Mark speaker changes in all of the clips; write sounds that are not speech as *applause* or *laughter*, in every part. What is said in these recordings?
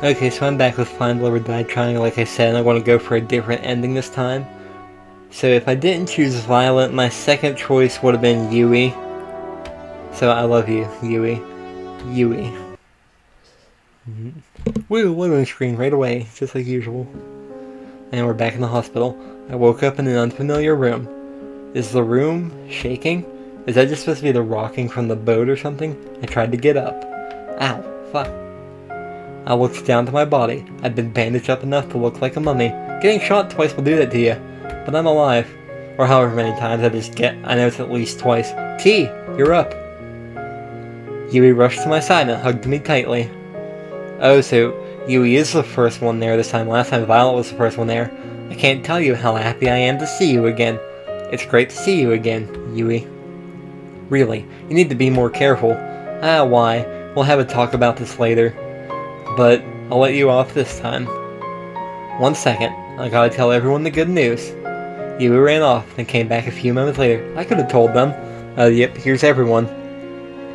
Speaker 1: Okay, so I'm back with Find Love or Die Trying, like I said, and I want to go for a different ending this time. So if I didn't choose Violet, my second choice would have been Yui. So I love you, Yui. Yui. Mm -hmm. Woo, loading screen right away, just like usual. And we're back in the hospital. I woke up in an unfamiliar room. Is the room shaking? Is that just supposed to be the rocking from the boat or something? I tried to get up. Ow, fuck. I looked down to my body. I'd been bandaged up enough to look like a mummy. Getting shot twice will do that to you. But I'm alive. Or however many times I just get. I know it's at least twice. T, you're up. Yui rushed to my side and hugged me tightly. Oh, so Yui is the first one there this time. Last time Violet was the first one there. I can't tell you how happy I am to see you again. It's great to see you again, Yui. Really, you need to be more careful. Ah, why? We'll have a talk about this later but I'll let you off this time. One second, I gotta tell everyone the good news. You ran off, then came back a few moments later. I could have told them. Uh, yep, here's everyone.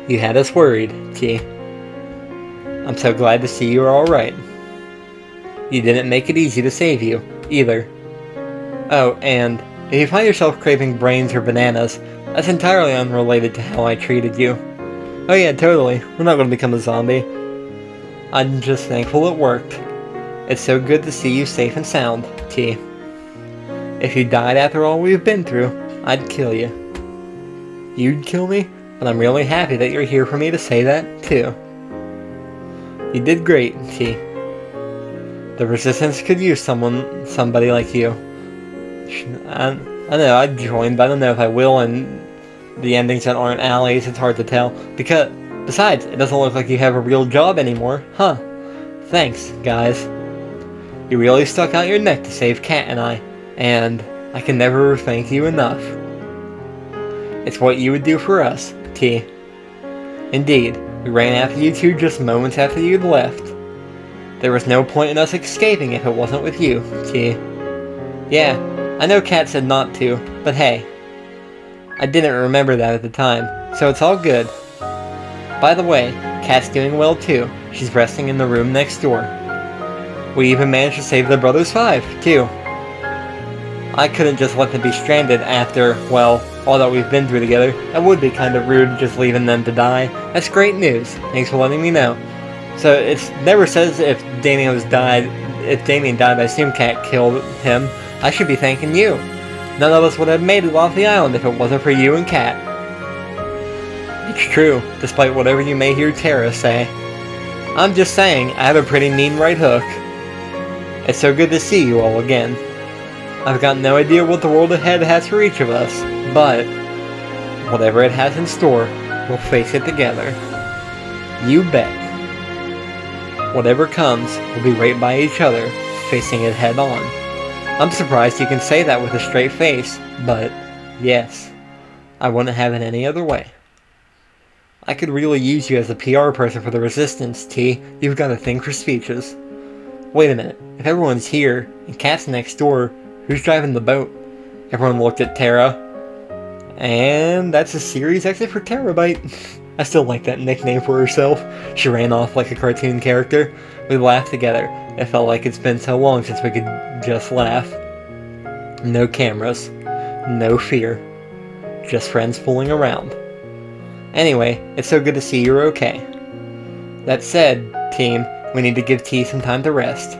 Speaker 1: You had us worried, T. I'm so glad to see you're alright. You didn't make it easy to save you, either. Oh, and if you find yourself craving brains or bananas, that's entirely unrelated to how I treated you. Oh yeah, totally. We're not to become a zombie. I'm just thankful it worked. It's so good to see you safe and sound, T. If you died after all we've been through, I'd kill you. You'd kill me, but I'm really happy that you're here for me to say that, too. You did great, T. The Resistance could use someone, somebody like you. I, I know, I'd join, but I don't know if I will, and the endings that aren't alleys, it's hard to tell. Because Besides, it doesn't look like you have a real job anymore, huh? Thanks, guys. You really stuck out your neck to save Kat and I, and I can never thank you enough. It's what you would do for us, T. Indeed, we ran after you two just moments after you'd left. There was no point in us escaping if it wasn't with you, T. Yeah, I know Kat said not to, but hey. I didn't remember that at the time, so it's all good. By the way, Kat's doing well too. She's resting in the room next door. We even managed to save the Brothers Five, too. I couldn't just let them be stranded after, well, all that we've been through together. That would be kind of rude just leaving them to die. That's great news. Thanks for letting me know. So it never says if Damien was died. If Damien died, I assume Kat killed him. I should be thanking you. None of us would have made it off the island if it wasn't for you and Kat. It's true, despite whatever you may hear Tara say. I'm just saying, I have a pretty mean right hook. It's so good to see you all again. I've got no idea what the world ahead has for each of us, but whatever it has in store, we'll face it together. You bet. Whatever comes, we'll be right by each other, facing it head on. I'm surprised you can say that with a straight face, but yes, I wouldn't have it any other way. I could really use you as a PR person for the Resistance, T. You've got a thing for speeches. Wait a minute. If everyone's here, and Kat's next door, who's driving the boat? Everyone looked at Tara. And that's a series exit for Terabyte. *laughs* I still like that nickname for herself. She ran off like a cartoon character. We laughed together. It felt like it's been so long since we could just laugh. No cameras. No fear. Just friends fooling around. Anyway, it's so good to see you're okay. That said, team, we need to give T some time to rest.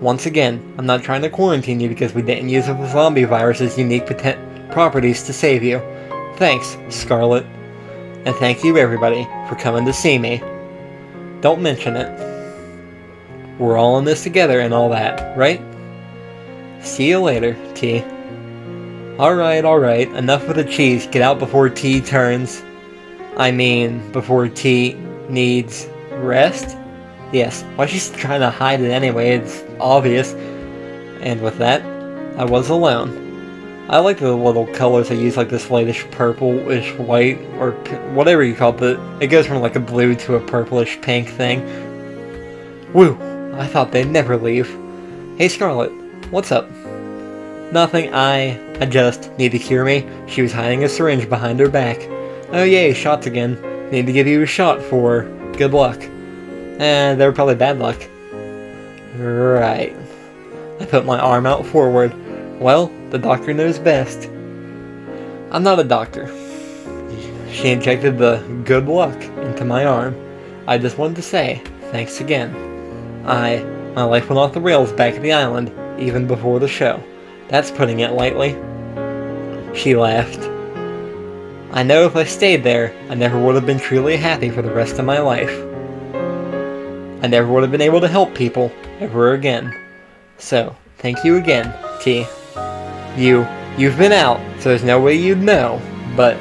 Speaker 1: Once again, I'm not trying to quarantine you because we didn't use the zombie virus's unique properties to save you. Thanks, Scarlet. And thank you everybody for coming to see me. Don't mention it. We're all in this together and all that, right? See you later, T. Alright, alright, enough with the cheese. Get out before T turns. I mean, before T needs rest? Yes, why she's *laughs* trying to hide it anyway, it's obvious. And with that, I was alone. I like the little colors they use, like this lightish purplish white, or whatever you call it. It goes from like a blue to a purplish pink thing. Woo! I thought they'd never leave. Hey Scarlet, what's up? Nothing, I... I just need to cure me. She was hiding a syringe behind her back. Oh yay, shots again. Need to give you a shot for good luck. Eh, they were probably bad luck. Right. I put my arm out forward. Well, the doctor knows best. I'm not a doctor. She injected the good luck into my arm. I just wanted to say, thanks again. I, my life went off the rails back at the island, even before the show. That's putting it lightly. She laughed. I know if I stayed there, I never would have been truly happy for the rest of my life. I never would have been able to help people ever again. So, thank you again, T. You, you've been out, so there's no way you'd know, but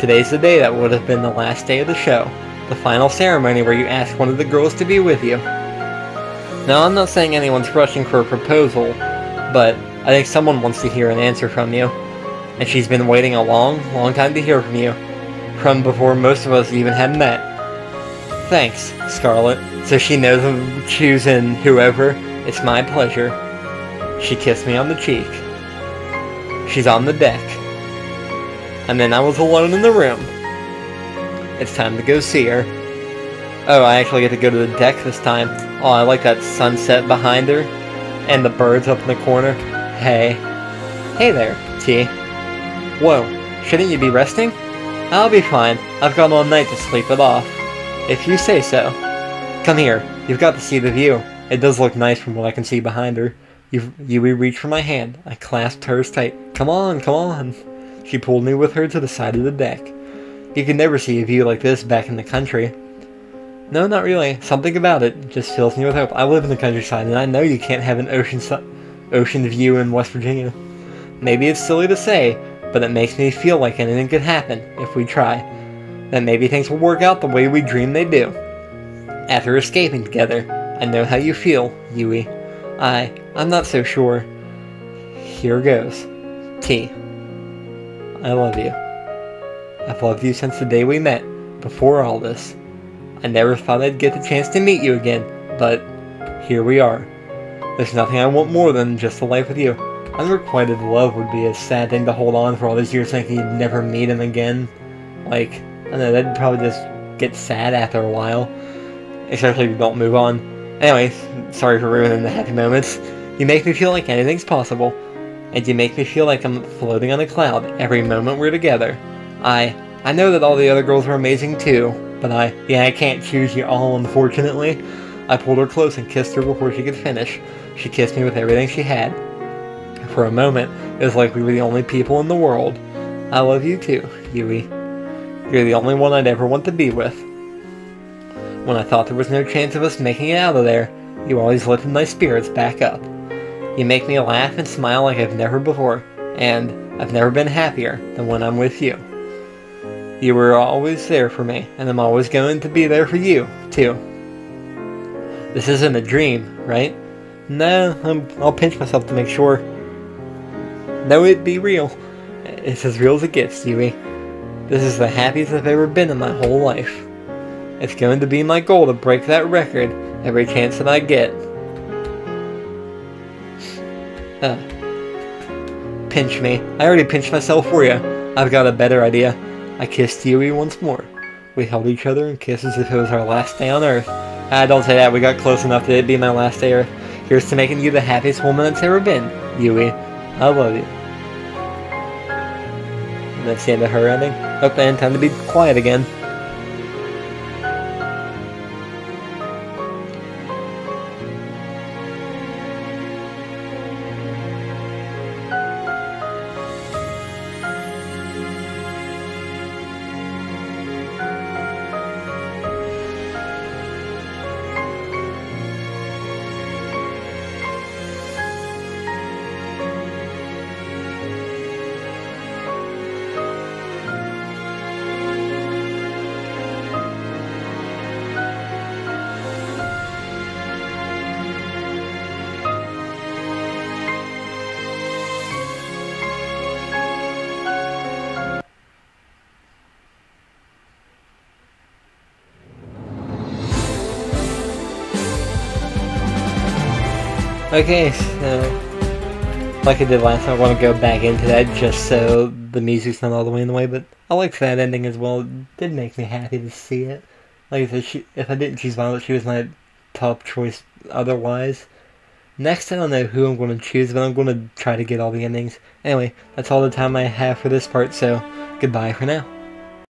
Speaker 1: today's the day that would have been the last day of the show. The final ceremony where you ask one of the girls to be with you. Now, I'm not saying anyone's rushing for a proposal, but I think someone wants to hear an answer from you. And she's been waiting a long, long time to hear from you. From before most of us even had met. Thanks, Scarlet. So she knows I'm choosing whoever. It's my pleasure. She kissed me on the cheek. She's on the deck. And then I was alone in the room. It's time to go see her. Oh, I actually get to go to the deck this time. Oh, I like that sunset behind her. And the birds up in the corner. Hey. Hey there, T. Whoa, shouldn't you be resting? I'll be fine. I've got all night to sleep it off. If you say so. Come here. You've got to see the view. It does look nice from what I can see behind her. You, you reached for my hand. I clasped hers tight. Come on, come on. She pulled me with her to the side of the deck. You can never see a view like this back in the country. No, not really. Something about it just fills me with hope. I live in the countryside, and I know you can't have an ocean ocean view in West Virginia. Maybe it's silly to say, but it makes me feel like anything could happen if we try. That maybe things will work out the way we dream they do. After escaping together, I know how you feel, Yui. I, I'm not so sure. Here goes. T. I love you. I've loved you since the day we met, before all this. I never thought I'd get the chance to meet you again, but here we are. There's nothing I want more than just a life with you. Unrequited love would be a sad thing to hold on for all these years thinking you'd never meet him again. Like, I don't know, that'd probably just get sad after a while. Especially if you don't move on. Anyway, sorry for ruining the happy moments. You make me feel like anything's possible. And you make me feel like I'm floating on a cloud every moment we're together. I I know that all the other girls are amazing too, but I yeah, I can't choose you all unfortunately. I pulled her close and kissed her before she could finish. She kissed me with everything she had. For a moment, it was like we were the only people in the world. I love you too, Yui. You're the only one I'd ever want to be with. When I thought there was no chance of us making it out of there, you always lifted my spirits back up. You make me laugh and smile like I've never before, and I've never been happier than when I'm with you. You were always there for me, and I'm always going to be there for you, too. This isn't a dream, right? No, I'm, I'll pinch myself to make sure. No, it be real. It's as real as it gets, Yui. This is the happiest I've ever been in my whole life. It's going to be my goal to break that record every chance that I get. Uh, pinch me. I already pinched myself for you. I've got a better idea. I kissed Yui once more. We held each other and kissed as if it was our last day on Earth. Ah, don't say that. We got close enough that it'd be my last day. Here's to making you the happiest woman that's ever been, Yui. I love you. That's the end of her ending. Oh, and time to be quiet again. Okay, so like I did last time, I want to go back into that just so the music's not all the way in the way, but I liked that ending as well. It did make me happy to see it. Like I said, she, if I didn't choose Violet, she was my top choice otherwise. Next, I don't know who I'm going to choose, but I'm going to try to get all the endings. Anyway, that's all the time I have for this part, so goodbye for now.